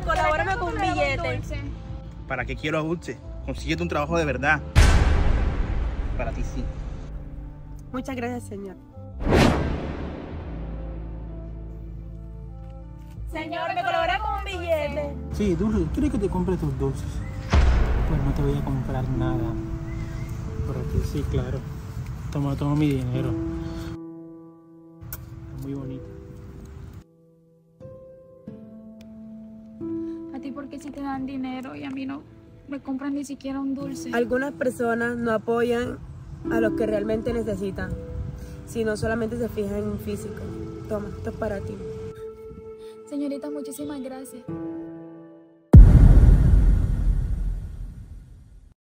colabora con un billete. ¿Para qué quiero a dulce? Consíguete un trabajo de verdad. Para ti sí. Muchas gracias, señor. Señor, me colabora con un billete. Sí, dulce, ¿quieres que te compre tus dulces? Pues no te voy a comprar nada. Por aquí sí, claro. Toma, toma mi dinero. Muy bonito. Ti porque si te dan dinero y a mí no me compran ni siquiera un dulce. Algunas personas no apoyan a los que realmente necesitan, sino solamente se fijan en un físico. Toma, esto es para ti. Señorita, muchísimas gracias.